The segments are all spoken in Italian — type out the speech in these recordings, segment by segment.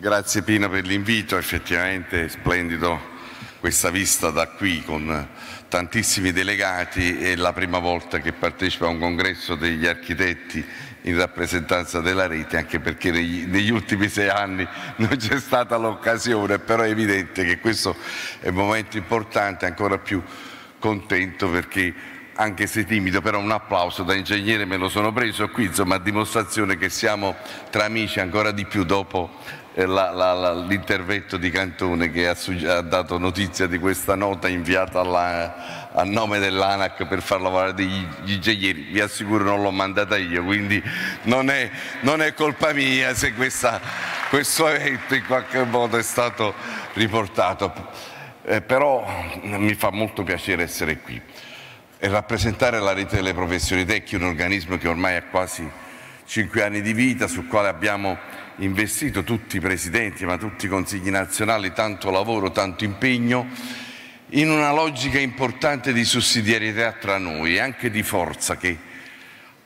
Grazie Pino per l'invito, effettivamente è splendido questa vista da qui con tantissimi delegati, è la prima volta che partecipo a un congresso degli architetti in rappresentanza della rete, anche perché negli, negli ultimi sei anni non c'è stata l'occasione, però è evidente che questo è un momento importante, ancora più contento perché anche se timido, però un applauso da ingegnere me lo sono preso. Qui, insomma a dimostrazione che siamo tra amici ancora di più dopo l'intervento di Cantone che ha, ha, dato notizia di questa nota inviata alla, a nome dell'ANAC per far lavorare degli ingegneri. Vi assicuro non l'ho mandata io, quindi non è, non è colpa mia se questa, questo evento in qualche modo è stato riportato. Eh, però mi fa molto piacere essere qui e rappresentare la rete delle professioni tecniche, un organismo che ormai ha quasi cinque anni di vita, sul quale abbiamo investito tutti i presidenti, ma tutti i consigli nazionali, tanto lavoro, tanto impegno, in una logica importante di sussidiarietà tra noi e anche di forza che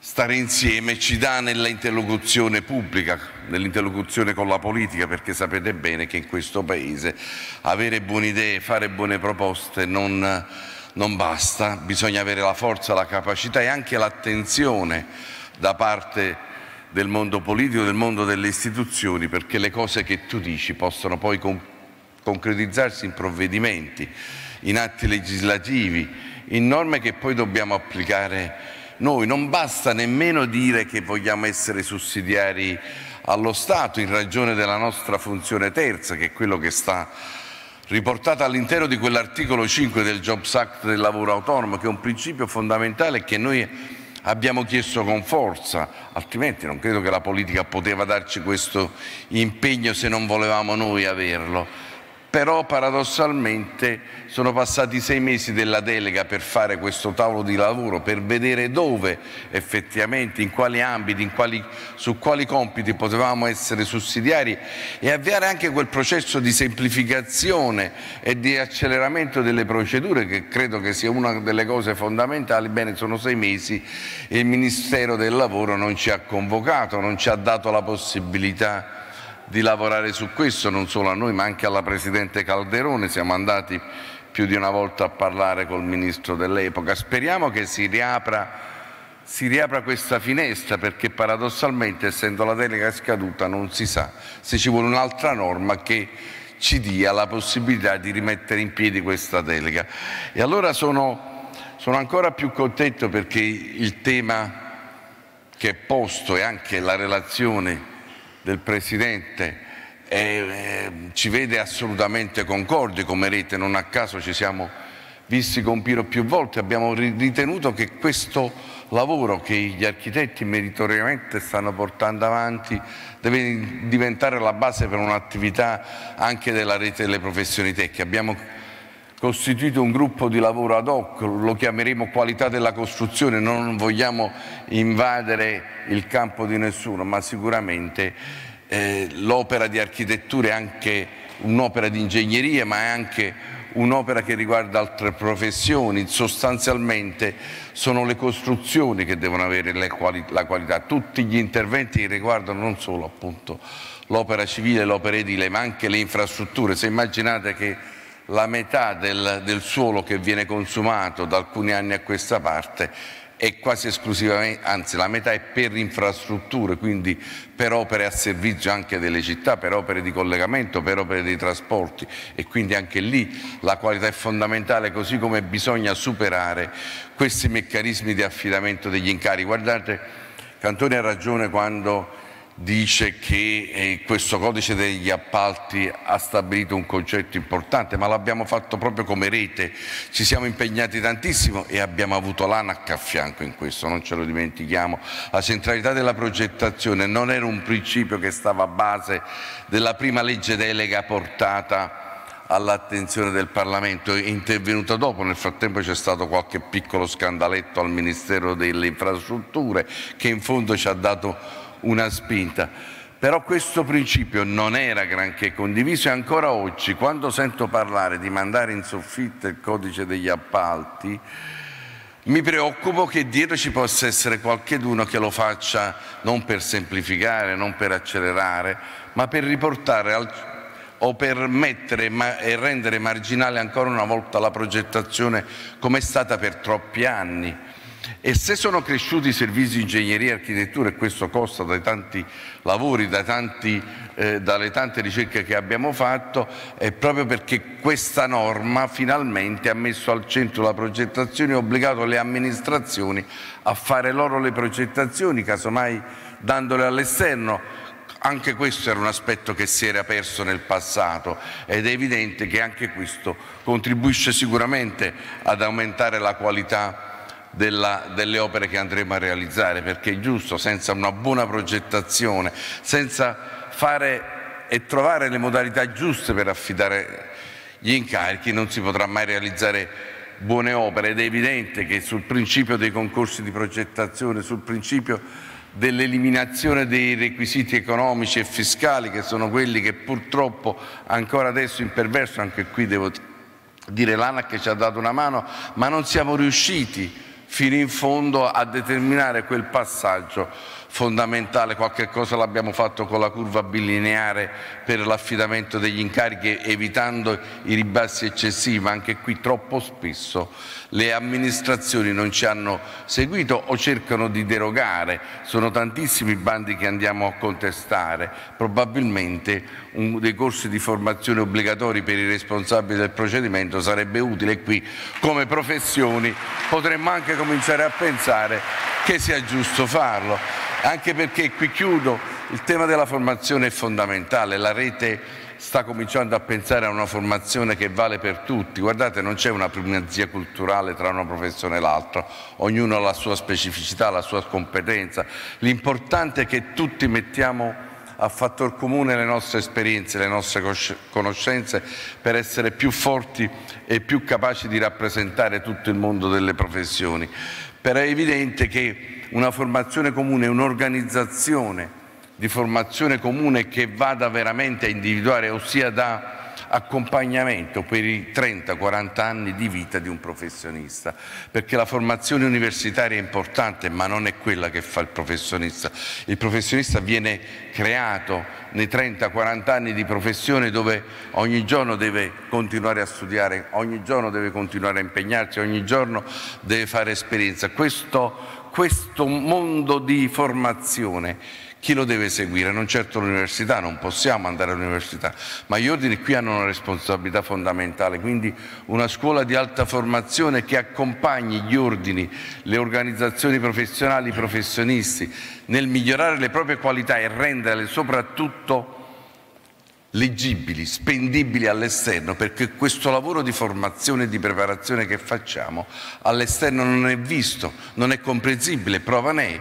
stare insieme ci dà nell'interlocuzione pubblica, nell'interlocuzione con la politica, perché sapete bene che in questo Paese avere buone idee, fare buone proposte non, non basta, bisogna avere la forza, la capacità e anche l'attenzione da parte del mondo politico, del mondo delle istituzioni, perché le cose che tu dici possono poi con concretizzarsi in provvedimenti, in atti legislativi, in norme che poi dobbiamo applicare noi. Non basta nemmeno dire che vogliamo essere sussidiari allo Stato in ragione della nostra funzione terza, che è quello che sta riportato all'interno di quell'articolo 5 del Jobs Act del lavoro autonomo, che è un principio fondamentale che noi abbiamo chiesto con forza, altrimenti non credo che la politica poteva darci questo impegno se non volevamo noi averlo però paradossalmente sono passati sei mesi della delega per fare questo tavolo di lavoro, per vedere dove effettivamente, in quali ambiti, in quali, su quali compiti potevamo essere sussidiari e avviare anche quel processo di semplificazione e di acceleramento delle procedure che credo che sia una delle cose fondamentali. Bene, sono sei mesi e il Ministero del Lavoro non ci ha convocato, non ci ha dato la possibilità di lavorare su questo, non solo a noi ma anche alla Presidente Calderone, siamo andati più di una volta a parlare col Ministro dell'epoca. Speriamo che si riapra, si riapra questa finestra perché paradossalmente essendo la delega scaduta non si sa se ci vuole un'altra norma che ci dia la possibilità di rimettere in piedi questa delega. E allora sono, sono ancora più contento perché il tema che è posto e anche la relazione del Presidente eh, eh, ci vede assolutamente concordi come rete, non a caso ci siamo visti con Piro più volte, abbiamo ritenuto che questo lavoro che gli architetti meritoriamente stanno portando avanti deve diventare la base per un'attività anche della rete delle professioni tecniche. Abbiamo costituito un gruppo di lavoro ad hoc, lo chiameremo qualità della costruzione, non vogliamo invadere il campo di nessuno, ma sicuramente eh, l'opera di architettura è anche un'opera di ingegneria, ma è anche un'opera che riguarda altre professioni, sostanzialmente sono le costruzioni che devono avere quali la qualità, tutti gli interventi che riguardano non solo l'opera civile, l'opera edile, ma anche le infrastrutture. Se immaginate che la metà del, del suolo che viene consumato da alcuni anni a questa parte è quasi esclusivamente, anzi la metà è per infrastrutture, quindi per opere a servizio anche delle città, per opere di collegamento, per opere di trasporti e quindi anche lì la qualità è fondamentale, così come bisogna superare questi meccanismi di affidamento degli incarichi. Guardate, Cantoni ha ragione quando dice che eh, questo codice degli appalti ha stabilito un concetto importante, ma l'abbiamo fatto proprio come rete, ci siamo impegnati tantissimo e abbiamo avuto l'ANAC a fianco in questo, non ce lo dimentichiamo. La centralità della progettazione non era un principio che stava a base della prima legge delega portata all'attenzione del Parlamento, è intervenuta dopo, nel frattempo c'è stato qualche piccolo scandaletto al Ministero delle Infrastrutture che in fondo ci ha dato una spinta. Però questo principio non era granché condiviso e ancora oggi, quando sento parlare di mandare in soffitta il codice degli appalti, mi preoccupo che dietro ci possa essere qualcheduno che lo faccia non per semplificare, non per accelerare, ma per riportare al, o per mettere ma, e rendere marginale ancora una volta la progettazione come è stata per troppi anni. E se sono cresciuti i servizi ingegneria e architettura e questo costa dai tanti lavori, dai tanti, eh, dalle tante ricerche che abbiamo fatto, è proprio perché questa norma finalmente ha messo al centro la progettazione e obbligato le amministrazioni a fare loro le progettazioni, casomai dandole all'esterno, anche questo era un aspetto che si era perso nel passato ed è evidente che anche questo contribuisce sicuramente ad aumentare la qualità della, delle opere che andremo a realizzare, perché è giusto, senza una buona progettazione, senza fare e trovare le modalità giuste per affidare gli incarichi, non si potrà mai realizzare buone opere. Ed è evidente che sul principio dei concorsi di progettazione, sul principio dell'eliminazione dei requisiti economici e fiscali che sono quelli che purtroppo ancora adesso imperverso, anche qui devo dire l'ANAC ci ha dato una mano, ma non siamo riusciti fino in fondo a determinare quel passaggio fondamentale, qualche cosa l'abbiamo fatto con la curva bilineare per l'affidamento degli incarichi evitando i ribassi eccessivi, ma anche qui troppo spesso le amministrazioni non ci hanno seguito o cercano di derogare, sono tantissimi i bandi che andiamo a contestare, probabilmente un, dei corsi di formazione obbligatori per i responsabili del procedimento sarebbe utile qui come professioni. Potremmo anche cominciare a pensare che sia giusto farlo anche perché qui chiudo, il tema della formazione è fondamentale, la rete sta cominciando a pensare a una formazione che vale per tutti, guardate non c'è una primazia culturale tra una professione e l'altra, ognuno ha la sua specificità, la sua competenza, l'importante è che tutti mettiamo a fattor comune le nostre esperienze, le nostre conoscenze per essere più forti e più capaci di rappresentare tutto il mondo delle professioni. Però è evidente che una formazione comune, un'organizzazione di formazione comune che vada veramente a individuare, ossia da accompagnamento per i 30-40 anni di vita di un professionista, perché la formazione universitaria è importante, ma non è quella che fa il professionista. Il professionista viene creato nei 30-40 anni di professione dove ogni giorno deve continuare a studiare, ogni giorno deve continuare a impegnarsi, ogni giorno deve fare esperienza. Questo questo mondo di formazione chi lo deve seguire? Non certo l'università, non possiamo andare all'università, ma gli ordini qui hanno una responsabilità fondamentale, quindi una scuola di alta formazione che accompagni gli ordini, le organizzazioni professionali, i professionisti nel migliorare le proprie qualità e renderle soprattutto leggibili, spendibili all'esterno, perché questo lavoro di formazione e di preparazione che facciamo all'esterno non è visto, non è comprensibile. Prova ne è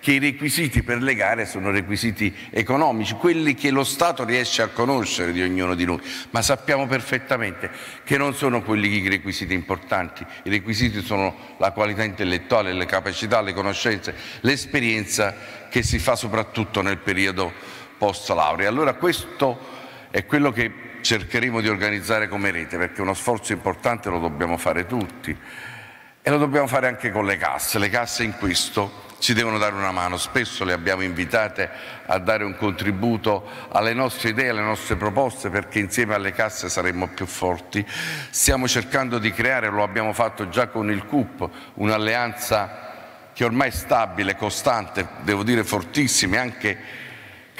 che i requisiti per le gare sono requisiti economici, quelli che lo Stato riesce a conoscere di ognuno di noi, ma sappiamo perfettamente che non sono quelli i requisiti importanti, i requisiti sono la qualità intellettuale, le capacità, le conoscenze, l'esperienza che si fa soprattutto nel periodo post laurea. Allora questo è quello che cercheremo di organizzare come rete, perché uno sforzo importante lo dobbiamo fare tutti e lo dobbiamo fare anche con le casse. Le casse in questo ci devono dare una mano, spesso le abbiamo invitate a dare un contributo alle nostre idee, alle nostre proposte, perché insieme alle casse saremmo più forti. Stiamo cercando di creare, lo abbiamo fatto già con il CUP, un'alleanza che ormai è stabile, costante, devo dire fortissima, anche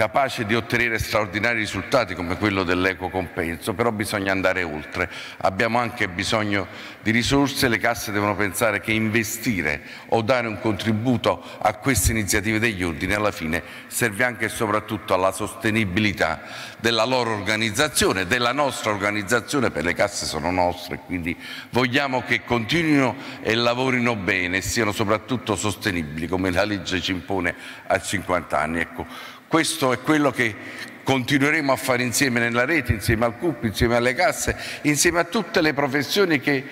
capace di ottenere straordinari risultati come quello dell'eco compenso, però bisogna andare oltre. Abbiamo anche bisogno di risorse, le casse devono pensare che investire o dare un contributo a queste iniziative degli ordini alla fine serve anche e soprattutto alla sostenibilità della loro organizzazione, della nostra organizzazione, per le casse sono nostre, quindi vogliamo che continuino e lavorino bene e siano soprattutto sostenibili come la legge ci impone a 50 anni. Ecco, questo è quello che continueremo a fare insieme nella rete, insieme al CUP, insieme alle casse, insieme a tutte le professioni che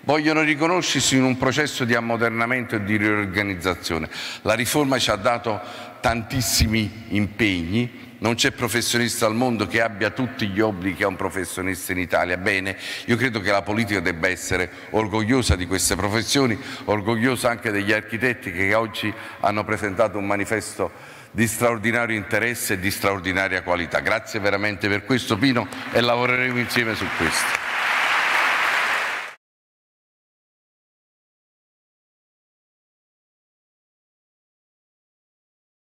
vogliono riconoscersi in un processo di ammodernamento e di riorganizzazione. La riforma ci ha dato tantissimi impegni, non c'è professionista al mondo che abbia tutti gli obblighi che ha un professionista in Italia. Bene, io credo che la politica debba essere orgogliosa di queste professioni, orgogliosa anche degli architetti che oggi hanno presentato un manifesto di straordinario interesse e di straordinaria qualità. Grazie veramente per questo Pino e lavoreremo insieme su questo.